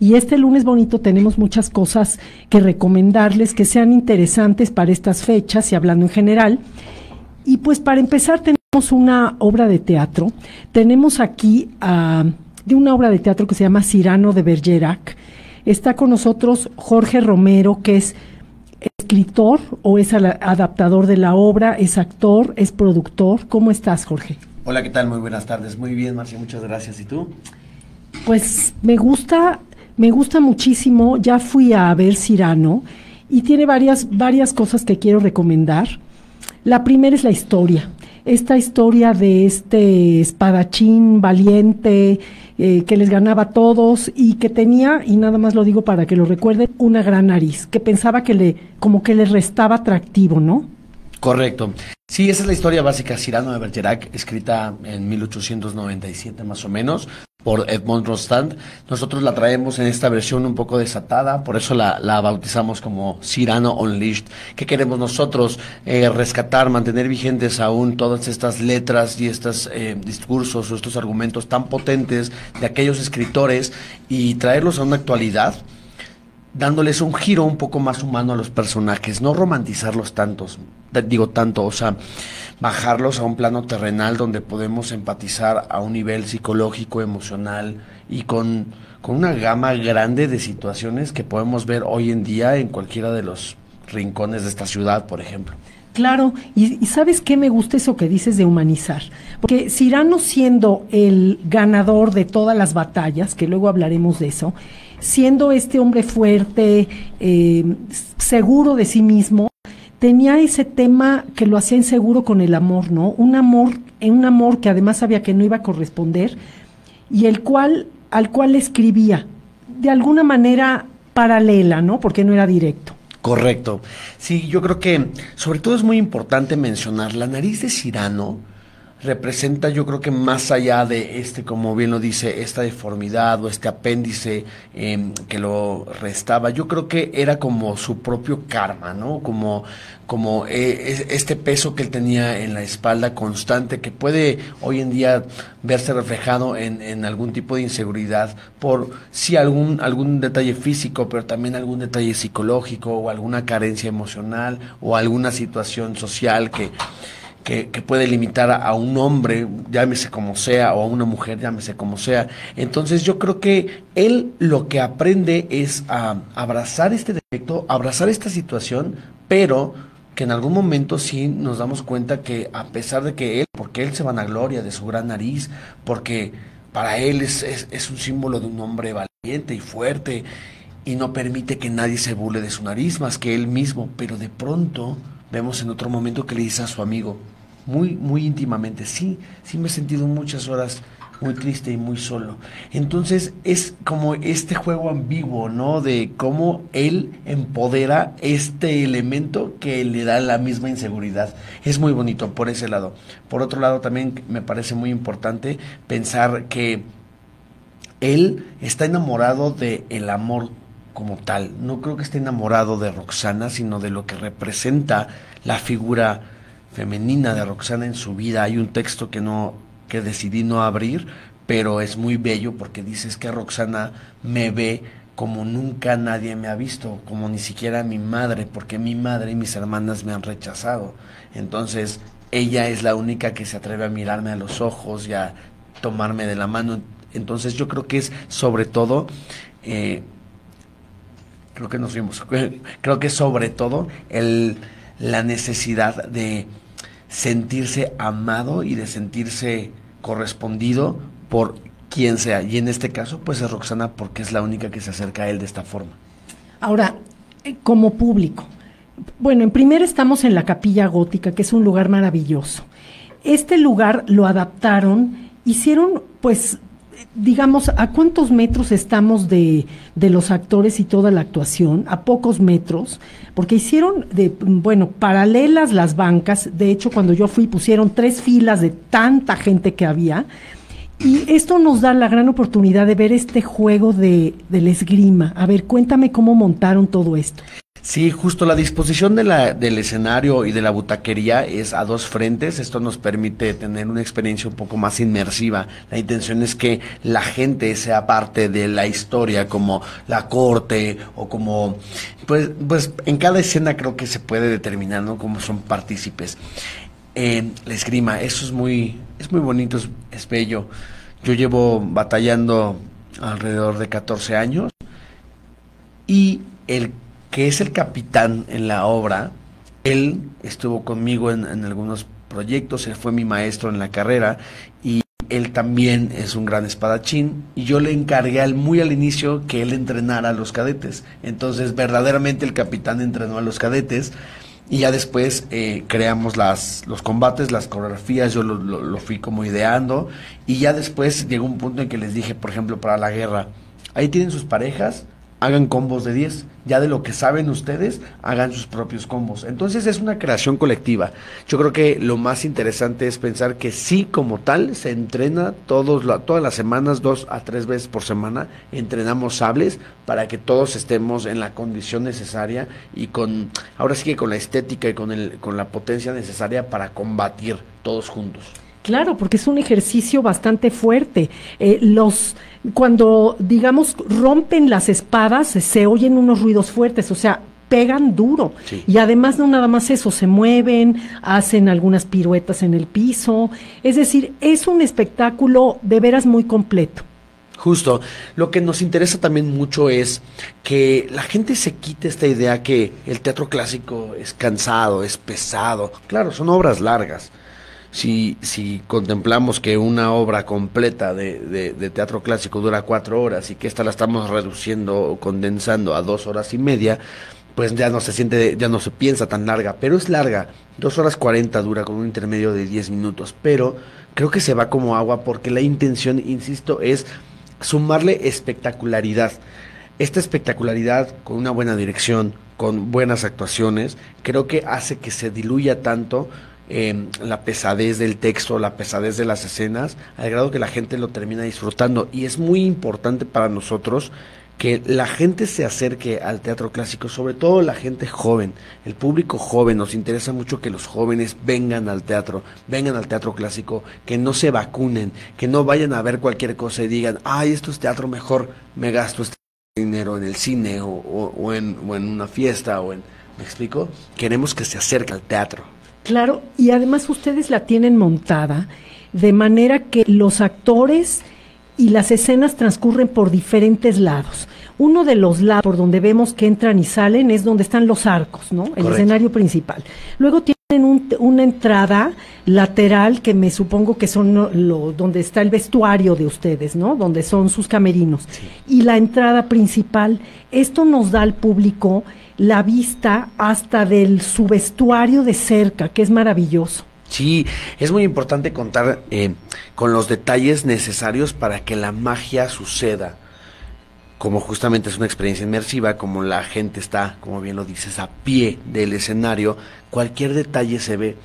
Y este lunes bonito tenemos muchas cosas que recomendarles que sean interesantes para estas fechas y hablando en general. Y pues para empezar tenemos una obra de teatro. Tenemos aquí a de una obra de teatro que se llama Cirano de Bergerac. Está con nosotros Jorge Romero, que es escritor o es adaptador de la obra, es actor, es productor. ¿Cómo estás, Jorge? Hola, ¿qué tal? Muy buenas tardes. Muy bien, Marcia, muchas gracias. ¿Y tú? Pues me gusta, me gusta muchísimo. Ya fui a ver Cirano y tiene varias, varias cosas que quiero recomendar. La primera es la historia. Esta historia de este espadachín valiente eh, que les ganaba a todos y que tenía, y nada más lo digo para que lo recuerden, una gran nariz, que pensaba que le, como que le restaba atractivo, ¿no? Correcto. Sí, esa es la historia básica, Cirano de Bergerac, escrita en 1897 más o menos por Edmond Rostand. Nosotros la traemos en esta versión un poco desatada, por eso la, bautizamos como Cirano Unleashed. ¿Qué queremos nosotros? Eh, rescatar, mantener vigentes aún todas estas letras y estos eh, discursos o estos argumentos tan potentes de aquellos escritores y traerlos a una actualidad dándoles un giro un poco más humano a los personajes, no romantizarlos tantos, digo tanto, o sea, bajarlos a un plano terrenal donde podemos empatizar a un nivel psicológico, emocional y con, con una gama grande de situaciones que podemos ver hoy en día en cualquiera de los rincones de esta ciudad, por ejemplo. Claro, y, sabes qué me gusta eso que dices de humanizar, porque Cirano siendo el ganador de todas las batallas, que luego hablaremos de eso, siendo este hombre fuerte, eh, seguro de sí mismo, tenía ese tema que lo hacía inseguro con el amor, ¿no? Un amor, un amor que además sabía que no iba a corresponder y el cual, al cual escribía de alguna manera paralela, ¿no? Porque no era directo. Correcto. Sí, yo creo que sobre todo es muy importante mencionar la nariz de Cirano representa yo creo que más allá de este, como bien lo dice, esta deformidad o este apéndice em, que lo restaba, yo creo que era como su propio karma, ¿no? Como, como eh, este peso que él tenía en la espalda constante, que puede hoy en día verse reflejado en, en algún tipo de inseguridad por sí algún, algún detalle físico, pero también algún detalle psicológico o alguna carencia emocional o alguna situación social que que, puede limitar a, un hombre, llámese como sea, o a una mujer, llámese como sea. Entonces yo creo que él lo que aprende es a abrazar este defecto, abrazar esta situación, pero que en algún momento sí nos damos cuenta que a pesar de que él, porque él se vanagloria de su gran nariz, porque para él es, es un símbolo de un hombre valiente y fuerte, y no permite que nadie se burle de su nariz más que él mismo, pero de pronto vemos en otro momento que le dice a su amigo, muy, muy íntimamente. Sí, sí me he sentido muchas horas muy triste y muy solo. Entonces es como este juego ambiguo, ¿no? De cómo él empodera este elemento que le da la misma inseguridad. Es muy bonito por ese lado. Por otro lado también me parece muy importante pensar que él está enamorado de el amor como tal. No creo que esté enamorado de Roxana, sino de lo que representa la figura femenina de Roxana en su vida. Hay un texto que no que decidí no abrir, pero es muy bello porque dices que Roxana me ve como nunca nadie me ha visto, como ni siquiera mi madre, porque mi madre y mis hermanas me han rechazado. Entonces, ella es la única que se atreve a mirarme a los ojos y a tomarme de la mano. Entonces, yo creo que es sobre todo, eh, creo que nos vimos, creo que sobre todo el la necesidad de sentirse amado y de sentirse correspondido por quien sea. Y en este caso, pues es Roxana porque es la única que se acerca a él de esta forma. Ahora, eh, como público, bueno, en primer estamos en la capilla gótica, que es un lugar maravilloso. Este lugar lo adaptaron, hicieron pues digamos, ¿a cuántos metros estamos de, de, los actores y toda la actuación? A pocos metros, porque hicieron, de, bueno, paralelas las bancas. De hecho, cuando yo fui, pusieron tres filas de tanta gente que había. Y esto nos da la gran oportunidad de ver este juego de, del esgrima. A ver, cuéntame cómo montaron todo esto. Sí, justo la disposición de la, del escenario y de la butaquería es a dos frentes. Esto nos permite tener una experiencia un poco más inmersiva. La intención es que la gente sea parte de la historia, como la corte o como, pues, pues en cada escena creo que se puede determinar, ¿no? Como son partícipes. Eh, la esgrima, eso es muy, es muy bonito, es, es bello. Yo llevo batallando alrededor de 14 años y el que es el capitán en la obra, él estuvo conmigo en, algunos proyectos, él fue mi maestro en la carrera y él también es un gran espadachín y yo le encargué al, muy al inicio que él entrenara a los cadetes. Entonces verdaderamente el capitán entrenó a los cadetes y ya después eh, creamos las, los combates, las coreografías, yo lo, lo fui como ideando y ya después llegó un punto en que les dije, por ejemplo, para la guerra, ahí tienen sus parejas, hagan combos de 10. Ya de lo que saben ustedes, hagan sus propios combos. Entonces es una creación colectiva. Yo creo que lo más interesante es pensar que sí, como tal, se entrena todos, todas las semanas, dos a tres veces por semana, entrenamos sables para que todos estemos en la condición necesaria y con, ahora sí que con la estética y con, el, con la potencia necesaria para combatir todos juntos. Claro, porque es un ejercicio bastante fuerte. Eh, los cuando digamos rompen las espadas se oyen unos ruidos fuertes, o sea, pegan duro. Y además no nada más eso, se mueven, hacen algunas piruetas en el piso. Es decir, es un espectáculo de veras muy completo. Justo, lo que nos interesa también mucho es que la gente se quite esta idea que el teatro clásico es cansado, es pesado. Claro, son obras largas, si, si contemplamos que una obra completa de, de, teatro clásico dura cuatro horas y que esta la estamos reduciendo o condensando a dos horas y media, pues ya no se siente, ya no se piensa tan larga, pero es larga, dos horas cuarenta dura con un intermedio de diez minutos, pero creo que se va como agua porque la intención, insisto, es sumarle espectacularidad. Esta espectacularidad con una buena dirección, con buenas actuaciones, creo que hace que se diluya tanto Em, la pesadez del texto, la pesadez de las escenas, al grado que la gente lo termina disfrutando. Y es muy importante para nosotros que la gente se acerque al teatro clásico, sobre todo la gente joven, el público joven, nos interesa mucho que los jóvenes vengan al teatro, vengan al teatro clásico, que no se vacunen, que no vayan a ver cualquier cosa y digan, ay, esto es teatro, mejor me gasto este dinero en el cine o, o, en, o en una fiesta o en... ¿Me explico? Queremos que se acerque al teatro. Claro, y además ustedes la tienen montada de manera que los actores y las escenas transcurren por diferentes lados. Uno de los lados por donde vemos que entran y salen es donde están los arcos, ¿no? El escenario principal. Luego tienen una entrada lateral que me supongo que son lo, donde está el vestuario de ustedes, ¿no? Donde son sus camerinos. Y la entrada principal. Esto nos da al público la vista hasta del su vestuario de cerca, que es maravilloso. Sí, es muy importante contar eh, con los detalles necesarios para que la magia suceda. Como justamente es una experiencia inmersiva, como la gente está, como bien lo dices, a pie del escenario, cualquier detalle se ve.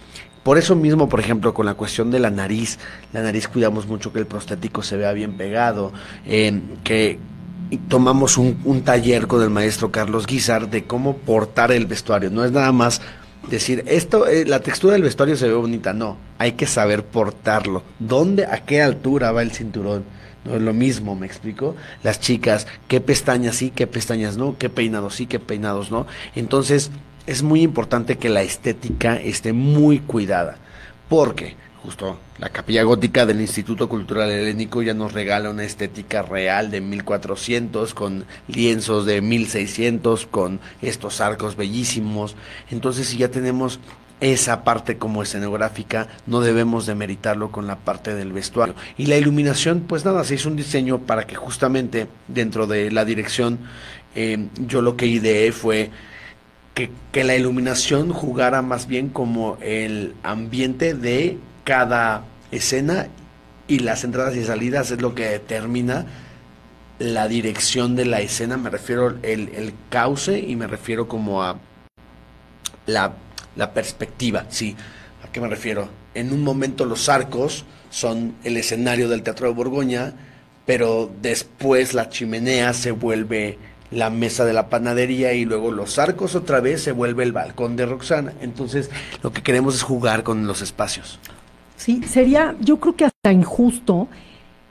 Por eso mismo, por ejemplo, con la cuestión de la nariz, la nariz cuidamos mucho que el prostético se vea bien pegado, eh, que, tomamos un, taller con el maestro Carlos Guizar de cómo portar el vestuario. No es nada más decir, esto, eh, la textura del vestuario se ve bonita. No, hay que saber portarlo. ¿Dónde, a qué altura va el cinturón? No es lo mismo, me explico. Las chicas, qué pestañas sí, qué pestañas no, qué peinados sí, qué peinados no. Entonces, es muy importante que la estética esté muy cuidada. Porque justo la capilla gótica del Instituto Cultural Helénico ya nos regala una estética real de 1400 con lienzos de 1600 con estos arcos bellísimos. Entonces si ya tenemos esa parte como escenográfica, no debemos demeritarlo con la parte del vestuario. Y la iluminación, pues nada, se hizo un diseño para que justamente dentro de la dirección eh, yo lo que ideé fue que, que la iluminación jugara más bien como el ambiente de cada escena y las entradas y salidas es lo que determina la dirección de la escena, me refiero el, el cauce y me refiero como a la, la perspectiva, sí. ¿A qué me refiero? En un momento los arcos son el escenario del Teatro de Borgoña, pero después la chimenea se vuelve la mesa de la panadería y luego los arcos otra vez se vuelve el balcón de Roxana. Entonces, lo que queremos es jugar con los espacios. Sí, sería, yo creo que hasta injusto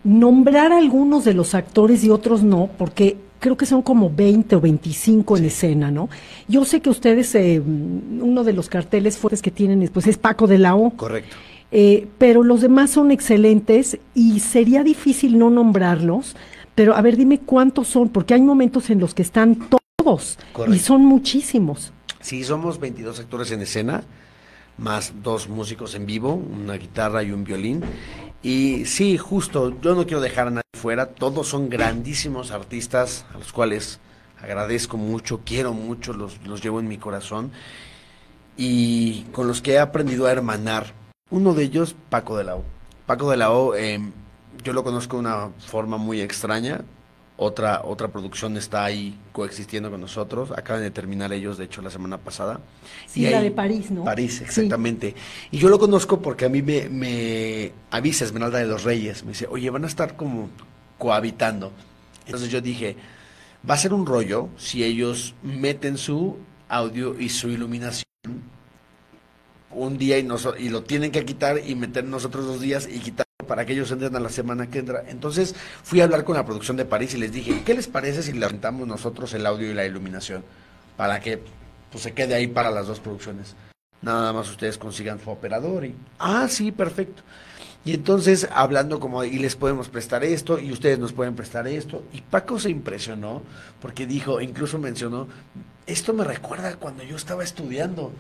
nombrar a algunos de los actores y otros no, porque creo que son como 20 o 25 en escena, ¿no? Yo sé que ustedes, eh, uno de los carteles fuertes que tienen pues, es Paco de la O. Correcto. Eh, pero los demás son excelentes y sería difícil no nombrarlos. Pero a ver, dime cuántos son, porque hay momentos en los que están todos y son muchísimos. Sí, somos 22 actores en escena, más dos músicos en vivo, una guitarra y un violín. Y sí, justo, yo no quiero dejar a nadie fuera, todos son grandísimos artistas a los cuales agradezco mucho, quiero mucho, los, los llevo en mi corazón y con los que he aprendido a hermanar. Uno de ellos, Paco de la O. Paco de la O, eh, yo lo conozco de una forma muy extraña. Otra, otra producción está ahí coexistiendo con nosotros. Acaban de terminar ellos, de hecho, la semana pasada. Sí, la de París, ¿no? París, exactamente. Y yo lo conozco porque a mí me, me avisa Esmeralda de los Reyes. Me dice, oye, van a estar como cohabitando. Entonces yo dije, va a ser un rollo si ellos meten su audio y su iluminación un día y, y lo tienen que quitar y meter nosotros dos días y quitar para que ellos entren a la semana que entra. Entonces fui a hablar con la producción de París y les dije, ¿qué les parece si levantamos nosotros el audio y la iluminación? Para que pues, se quede ahí para las dos producciones. Nada más ustedes consigan su operador y... Ah, sí, perfecto. Y entonces, hablando como, y les podemos prestar esto, y ustedes nos pueden prestar esto. Y Paco se impresionó, porque dijo, incluso mencionó, esto me recuerda cuando yo estaba estudiando.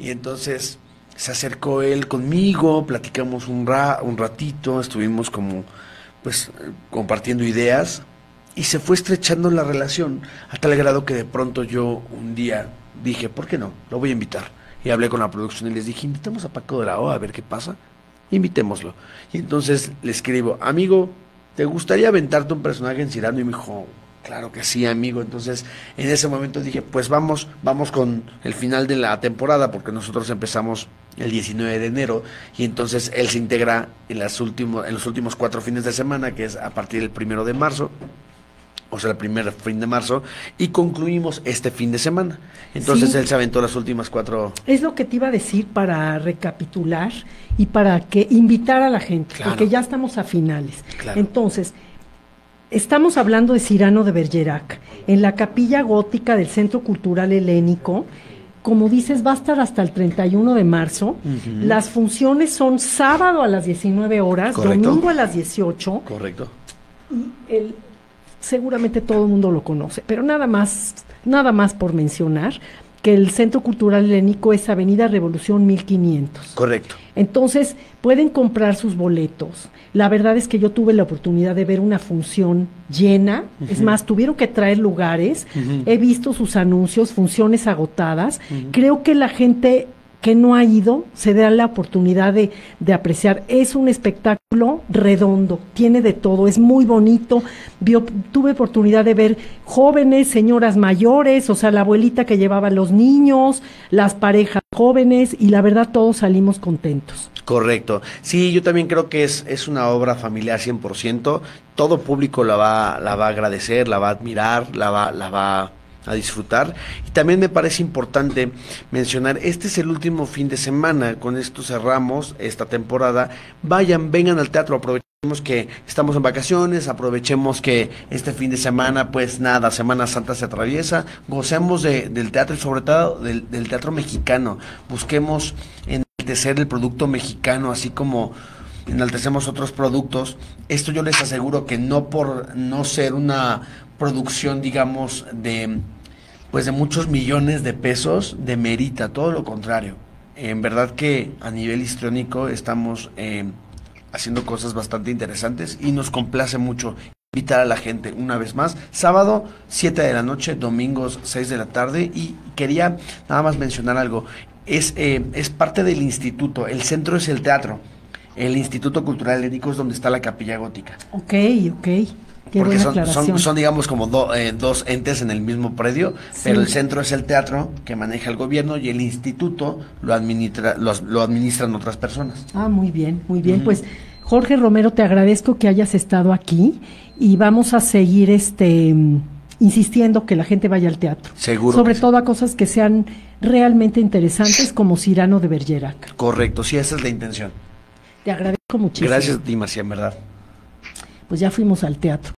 Y entonces se acercó él conmigo, platicamos un, un ratito, estuvimos como pues compartiendo ideas y se fue estrechando la relación a tal grado que de pronto yo un día dije, ¿por qué no? Lo voy a invitar. Y hablé con la producción y les dije, invitemos a Paco de la O a ver qué pasa. Invitémoslo. Y entonces le escribo, amigo, ¿te gustaría aventarte un personaje en Cirano? Y me dijo, Claro que sí, amigo. Entonces, en ese momento dije, pues vamos, vamos con el final de la temporada, porque nosotros empezamos el 19 de enero y entonces él se integra en, las últimos, en los últimos cuatro fines de semana, que es a partir del primero de marzo, o sea, el primer fin de marzo, y concluimos este fin de semana. Entonces él se aventó las últimas cuatro. Es lo que te iba a decir para recapitular y para que invitar a la gente, porque ya estamos a finales. Entonces, Estamos hablando de Cirano de Bergerac, en la capilla gótica del Centro Cultural Helénico. Como dices, va a estar hasta el 31 de marzo. Las funciones son sábado a las 19 horas, domingo a las 18. Correcto. Y el, seguramente todo el mundo lo conoce, pero nada más, nada más por mencionar que el Centro Cultural Helénico es Avenida Revolución 1500. Correcto. Entonces, pueden comprar sus boletos. La verdad es que yo tuve la oportunidad de ver una función llena. Es más, tuvieron que traer lugares. He visto sus anuncios, funciones agotadas. Creo que la gente que no ha ido se da la oportunidad de, de, apreciar. Es un espectáculo redondo, tiene de todo, es muy bonito. Tuve oportunidad de ver jóvenes, señoras mayores, o sea, la abuelita que llevaba a los niños, las parejas jóvenes, y la verdad todos salimos contentos. Correcto. Sí, yo también creo que es, es una obra familiar 100%. Todo público la va, la va a agradecer, la va a admirar, la va, la va a disfrutar. Y también me parece importante mencionar, este es el último fin de semana, con esto cerramos esta temporada. Vayan, vengan al teatro, aprovechemos que estamos en vacaciones, aprovechemos que este fin de semana, pues nada, Semana Santa se atraviesa, gocemos de, del teatro y sobre todo del, del teatro mexicano, busquemos enaltecer el producto mexicano, así como enaltecemos otros productos. Esto yo les aseguro que no por no ser una producción, digamos, de pues de muchos millones de pesos, demerita, todo lo contrario. En verdad que a nivel histriónico estamos eh, haciendo cosas bastante interesantes y nos complace mucho invitar a la gente una vez más. Sábado, 7 de la noche, domingos, 6 de la tarde. Y quería nada más mencionar algo. Es, eh, es parte del instituto, el centro es el teatro. El Instituto Cultural Helénico es donde está la capilla gótica. Ok, ok porque son, son, digamos, como eh, dos entes en el mismo predio, pero el centro es el teatro que maneja el gobierno y el instituto lo, administra, lo, administran otras personas. Ah, muy bien, muy bien. Pues Jorge Romero, te agradezco que hayas estado aquí y vamos a seguir este insistiendo que la gente vaya al teatro. Seguro Sobre sí. todo a cosas que sean realmente interesantes como Cirano de Bergerac. Correcto, sí, esa es la intención. Te agradezco muchísimo. Gracias a ti, Marcia, en verdad. Pues ya fuimos al teatro.